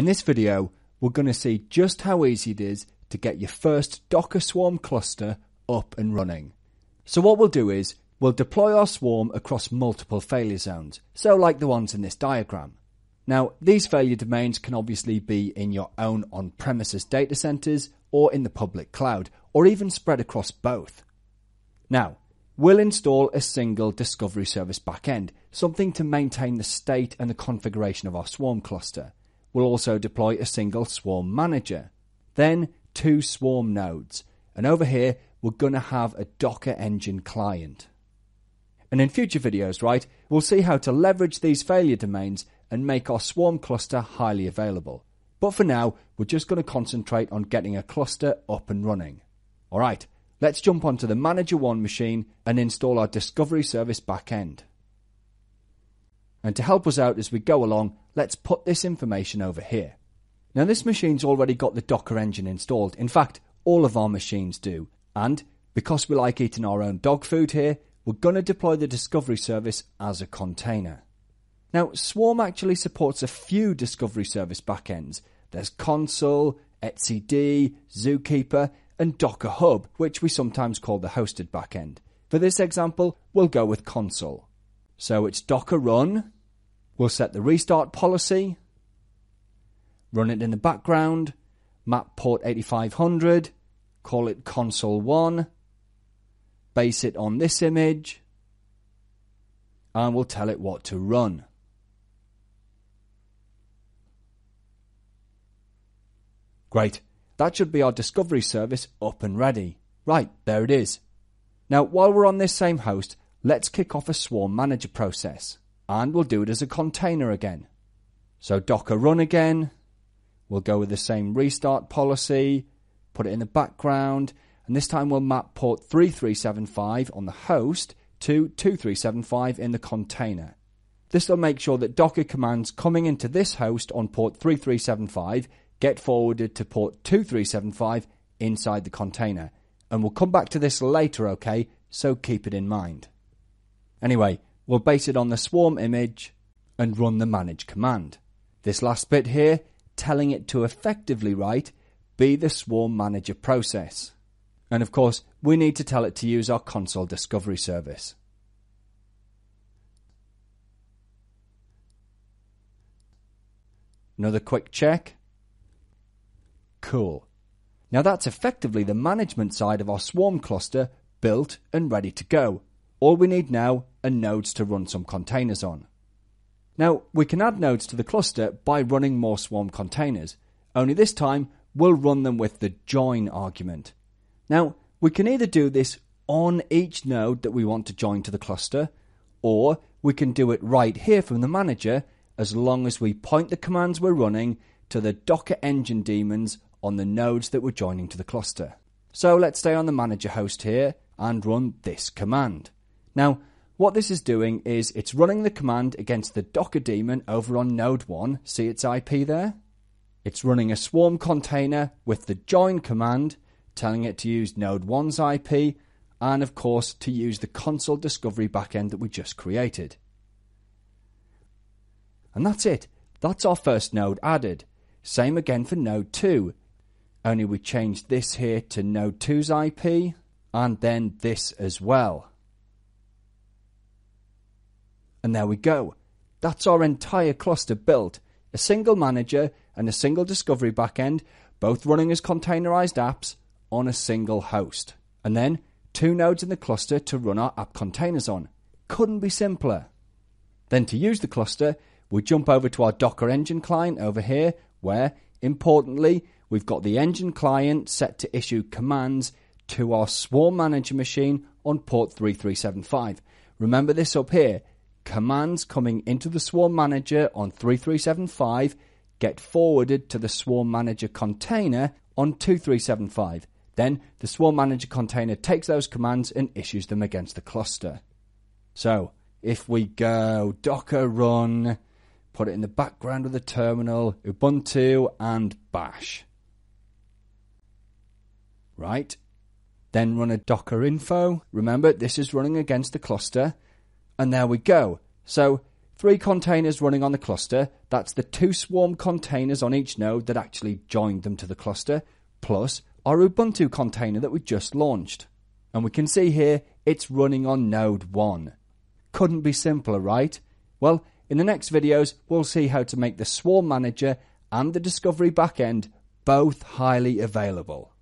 In this video, we're going to see just how easy it is to get your first Docker Swarm cluster up and running. So what we'll do is, we'll deploy our swarm across multiple failure zones, so like the ones in this diagram. Now, these failure domains can obviously be in your own on-premises data centers or in the public cloud, or even spread across both. Now, we'll install a single discovery service backend, something to maintain the state and the configuration of our swarm cluster. We'll also deploy a single swarm manager. Then two swarm nodes. And over here, we're going to have a Docker engine client. And in future videos, right, we'll see how to leverage these failure domains and make our swarm cluster highly available. But for now, we're just going to concentrate on getting a cluster up and running. Alright, let's jump onto the Manager 1 machine and install our Discovery Service backend. And to help us out as we go along, let's put this information over here. Now this machine's already got the Docker engine installed. In fact, all of our machines do. And because we like eating our own dog food here, we're going to deploy the Discovery Service as a container. Now, Swarm actually supports a few Discovery Service backends. There's Consul, etcd, Zookeeper, and Docker Hub, which we sometimes call the hosted backend. For this example, we'll go with Consul. So it's Docker run. We'll set the restart policy, run it in the background, map port 8500, call it consul1, base it on this image, and we'll tell it what to run. Great. That should be our discovery service up and ready. Right, there it is. Now, while we're on this same host, let's kick off a swarm manager process. And we'll do it as a container again. So docker run again. We'll go with the same restart policy, put it in the background, and this time we'll map port 3375 on the host to 2375 in the container. This will make sure that Docker commands coming into this host on port 3375 get forwarded to port 2375 inside the container. And we'll come back to this later, okay? So keep it in mind. Anyway, we'll base it on the swarm image and run the manage command. This last bit here, telling it to effectively write be the swarm manager process. And of course, we need to tell it to use our Consul discovery service. Another quick check. Cool. Now that's effectively the management side of our Swarm cluster built and ready to go. All we need now are nodes to run some containers on. Now, we can add nodes to the cluster by running more Swarm containers, only this time we'll run them with the join argument. Now, we can either do this on each node that we want to join to the cluster, or we can do it right here from the manager as long as we point the commands we're running to the Docker engine daemons on the nodes that we're joining to the cluster. So let's stay on the manager host here and run this command. Now, what this is doing is it's running the command against the Docker daemon over on node 1. See its IP there? It's running a swarm container with the join command, telling it to use node 1's IP, and of course to use the Consul discovery backend that we just created. And that's it. That's our first node added. Same again for node 2 only we changed this here to node 2's IP and then this as well. And there we go. That's our entire cluster built. A single manager and a single discovery backend, both running as containerized apps on a single host. And then two nodes in the cluster to run our app containers on. Couldn't be simpler. Then to use the cluster, we jump over to our Docker engine client over here, where, importantly, we've got the engine client set to issue commands to our Swarm Manager machine on port 3375. Remember this up here. Commands coming into the Swarm Manager on 3375 get forwarded to the Swarm Manager container on 2375. Then the Swarm Manager container takes those commands and issues them against the cluster. So if we go docker run, put it in the background of the terminal, Ubuntu and bash right? Then run a docker info. Remember, this is running against the cluster. And there we go. So three containers running on the cluster. That's the two swarm containers on each node that actually joined them to the cluster, plus our Ubuntu container that we just launched. And we can see here it's running on node 1. Couldn't be simpler, right? Well, in the next videos, we'll see how to make the Swarm Manager and the Discovery backend both highly available.